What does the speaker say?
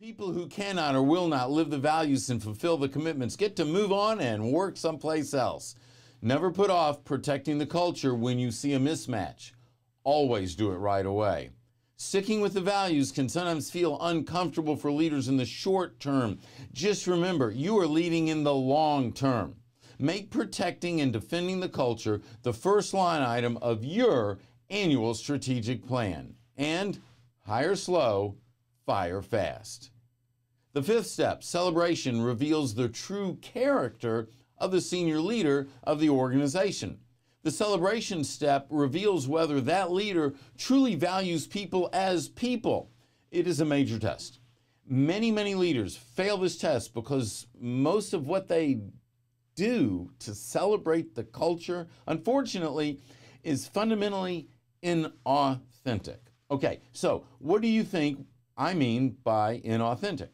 People who cannot or will not live the values and fulfill the commitments get to move on and work someplace else. Never put off protecting the culture when you see a mismatch. Always do it right away. Sticking with the values can sometimes feel uncomfortable for leaders in the short term. Just remember, you are leading in the long term. Make protecting and defending the culture the first line item of your annual strategic plan. And hire slow, fire fast. The fifth step, celebration, reveals the true character of the senior leader of the organization. The celebration step reveals whether that leader truly values people as people. It is a major test. Many, many leaders fail this test because most of what they do to celebrate the culture, unfortunately, is fundamentally inauthentic. Okay, so what do you think I mean by inauthentic?